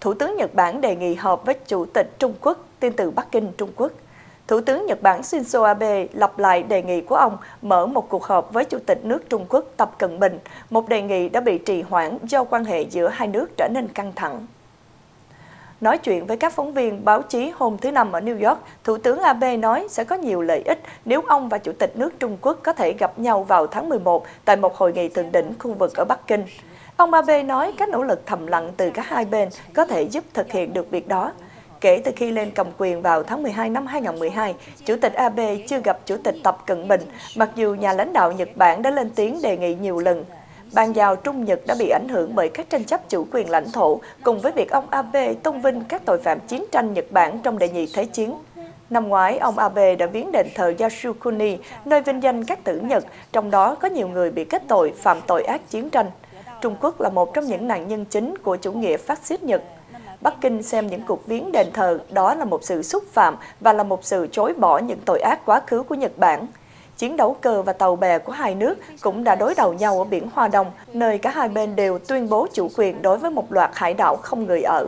Thủ tướng Nhật Bản đề nghị họp với Chủ tịch Trung Quốc, tin từ Bắc Kinh, Trung Quốc. Thủ tướng Nhật Bản Shinzo Abe lặp lại đề nghị của ông mở một cuộc họp với Chủ tịch nước Trung Quốc Tập Cận Bình, một đề nghị đã bị trì hoãn do quan hệ giữa hai nước trở nên căng thẳng. Nói chuyện với các phóng viên báo chí hôm thứ Năm ở New York, Thủ tướng Abe nói sẽ có nhiều lợi ích nếu ông và Chủ tịch nước Trung Quốc có thể gặp nhau vào tháng 11 tại một hội nghị thượng đỉnh khu vực ở Bắc Kinh. Ông Abe nói các nỗ lực thầm lặng từ cả hai bên có thể giúp thực hiện được việc đó. Kể từ khi lên cầm quyền vào tháng 12 năm 2012, Chủ tịch Abe chưa gặp Chủ tịch Tập Cận Bình, mặc dù nhà lãnh đạo Nhật Bản đã lên tiếng đề nghị nhiều lần. Ban giao Trung Nhật đã bị ảnh hưởng bởi các tranh chấp chủ quyền lãnh thổ, cùng với việc ông Abe tôn vinh các tội phạm chiến tranh Nhật Bản trong đệ nhị Thế chiến. Năm ngoái, ông Abe đã viếng đền thờ Yasukuni, nơi vinh danh các tử Nhật, trong đó có nhiều người bị kết tội phạm tội ác chiến tranh. Trung Quốc là một trong những nạn nhân chính của chủ nghĩa phát xít Nhật. Bắc Kinh xem những cuộc viếng đền thờ đó là một sự xúc phạm và là một sự chối bỏ những tội ác quá khứ của Nhật Bản. Chiến đấu cờ và tàu bè của hai nước cũng đã đối đầu nhau ở biển Hoa Đông, nơi cả hai bên đều tuyên bố chủ quyền đối với một loạt hải đảo không người ở.